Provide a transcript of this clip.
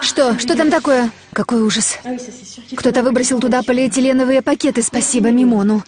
Что? Что там такое? Какой ужас. Кто-то выбросил туда полиэтиленовые пакеты, спасибо Мимону.